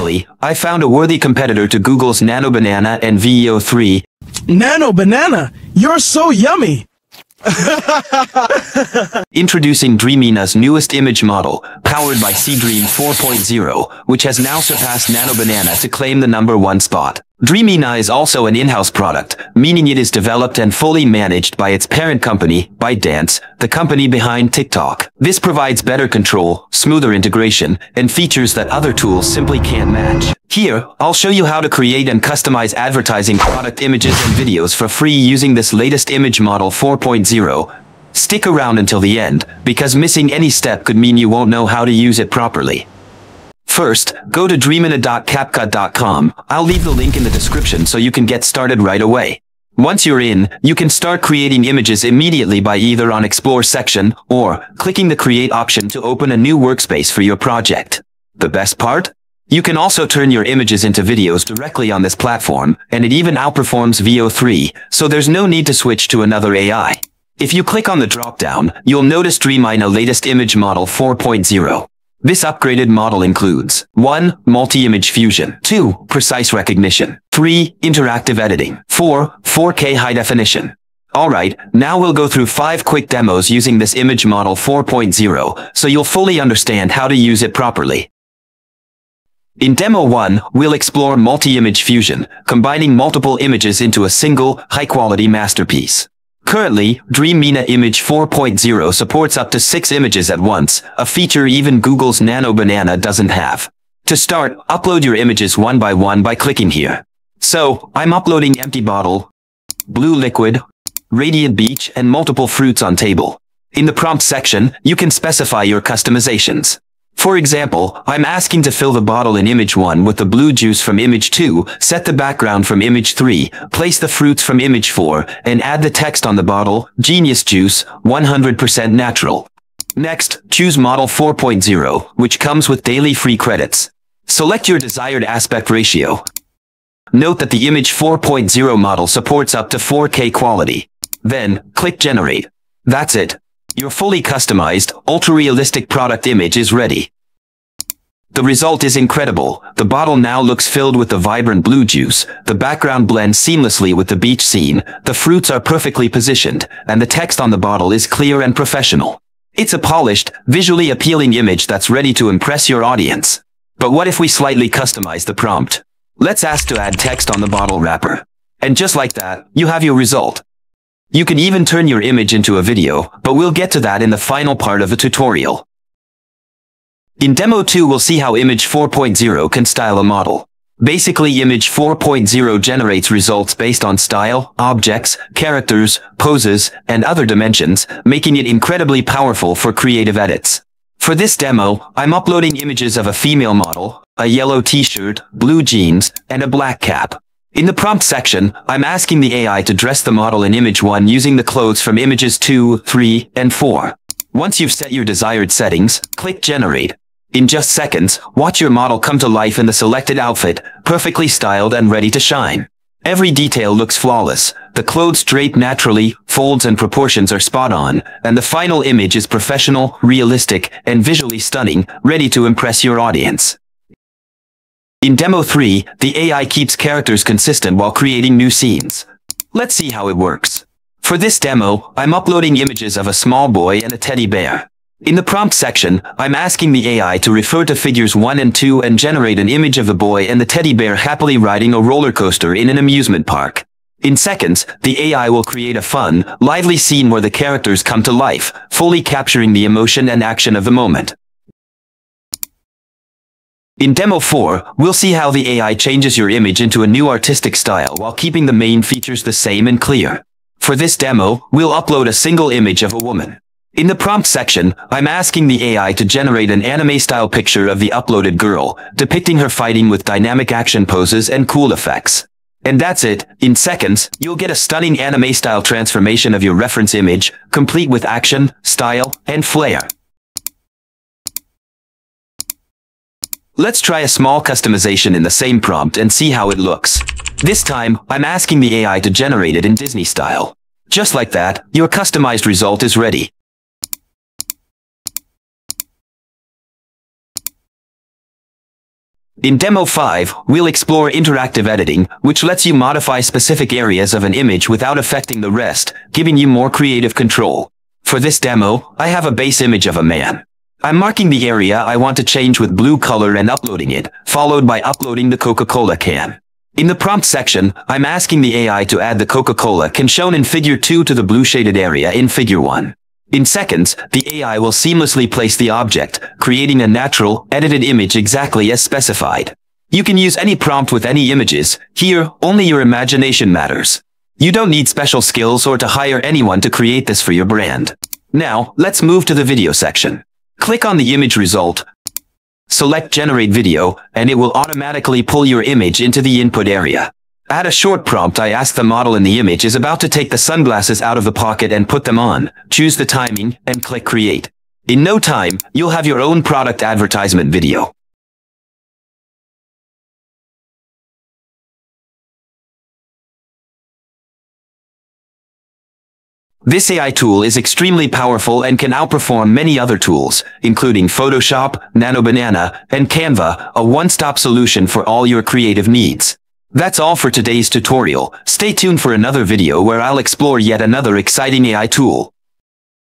Finally, I found a worthy competitor to Google's Nano Banana and Veo 3. Nano Banana, you're so yummy! Introducing Dreamina's newest image model, powered by Seedream 4.0, which has now surpassed Nano Banana to claim the number one spot. Dreamina is also an in-house product, meaning it is developed and fully managed by its parent company, ByteDance, the company behind TikTok. This provides better control, smoother integration, and features that other tools simply can't match. Here, I'll show you how to create and customize advertising product images and videos for free using this latest image model 4.0. Stick around until the end, because missing any step could mean you won't know how to use it properly. First, go to dreamina.capcut.com. I'll leave the link in the description so you can get started right away. Once you're in, you can start creating images immediately by either on Explore section or clicking the Create option to open a new workspace for your project. The best part? You can also turn your images into videos directly on this platform, and it even outperforms Veo 3, so there's no need to switch to another AI. If you click on the dropdown, you'll notice Dreamina latest image model 4.0. This upgraded model includes 1. Multi-image fusion 2. Precise recognition 3. Interactive editing 4. 4K high definition Alright, now we'll go through 5 quick demos using this image model 4.0, so you'll fully understand how to use it properly. In Demo 1, we'll explore multi-image fusion, combining multiple images into a single, high-quality masterpiece. Currently, Dreamina Image 4.0 supports up to 6 images at once, a feature even Google's Nano Banana doesn't have. To start, upload your images one by one by clicking here. So, I'm uploading empty bottle, blue liquid, radiant beach, and multiple fruits on table. In the prompt section, you can specify your customizations. For example, I'm asking to fill the bottle in image 1 with the blue juice from image 2, set the background from image 3, place the fruits from image 4, and add the text on the bottle, Genius Juice, 100% natural. Next, choose Model 4.0, which comes with daily free credits. Select your desired aspect ratio. Note that the Image 4.0 model supports up to 4K quality. Then, click Generate. That's it. Your fully customized, ultra-realistic product image is ready. The result is incredible. The bottle now looks filled with the vibrant blue juice, the background blends seamlessly with the beach scene, the fruits are perfectly positioned, and the text on the bottle is clear and professional. It's a polished, visually appealing image that's ready to impress your audience. But what if we slightly customize the prompt? Let's ask to add text on the bottle wrapper. And just like that, you have your result. You can even turn your image into a video, but we'll get to that in the final part of the tutorial. In Demo 2 we'll see how Image 4.0 can style a model. Basically Image 4.0 generates results based on style, objects, characters, poses, and other dimensions, making it incredibly powerful for creative edits. For this demo, I'm uploading images of a female model, a yellow t-shirt, blue jeans, and a black cap. In the prompt section, I'm asking the AI to dress the model in image 1 using the clothes from images 2, 3, and 4. Once you've set your desired settings, click Generate. In just seconds, watch your model come to life in the selected outfit, perfectly styled and ready to shine. Every detail looks flawless, the clothes drape naturally, folds and proportions are spot on, and the final image is professional, realistic, and visually stunning, ready to impress your audience. In Demo 3, the AI keeps characters consistent while creating new scenes. Let's see how it works. For this demo, I'm uploading images of a small boy and a teddy bear. In the prompt section, I'm asking the AI to refer to figures 1 and 2 and generate an image of the boy and the teddy bear happily riding a roller coaster in an amusement park. In seconds, the AI will create a fun, lively scene where the characters come to life, fully capturing the emotion and action of the moment. In Demo 4, we'll see how the AI changes your image into a new artistic style while keeping the main features the same and clear. For this demo, we'll upload a single image of a woman. In the prompt section, I'm asking the AI to generate an anime-style picture of the uploaded girl, depicting her fighting with dynamic action poses and cool effects. And that's it, in seconds, you'll get a stunning anime-style transformation of your reference image, complete with action, style, and flair. Let's try a small customization in the same prompt and see how it looks. This time, I'm asking the AI to generate it in Disney style. Just like that, your customized result is ready. In Demo 5, we'll explore interactive editing, which lets you modify specific areas of an image without affecting the rest, giving you more creative control. For this demo, I have a base image of a man. I'm marking the area I want to change with blue color and uploading it, followed by uploading the Coca-Cola can. In the prompt section, I'm asking the AI to add the Coca-Cola can shown in figure 2 to the blue shaded area in figure 1. In seconds, the AI will seamlessly place the object, creating a natural, edited image exactly as specified. You can use any prompt with any images. Here, only your imagination matters. You don't need special skills or to hire anyone to create this for your brand. Now, let's move to the video section. Click on the image result, select Generate Video, and it will automatically pull your image into the input area. Add a short prompt I ask the model in the image is about to take the sunglasses out of the pocket and put them on, choose the timing, and click create. In no time, you'll have your own product advertisement video. This AI tool is extremely powerful and can outperform many other tools, including Photoshop, Nano Banana, and Canva, a one-stop solution for all your creative needs. That's all for today's tutorial. Stay tuned for another video where I'll explore yet another exciting AI tool.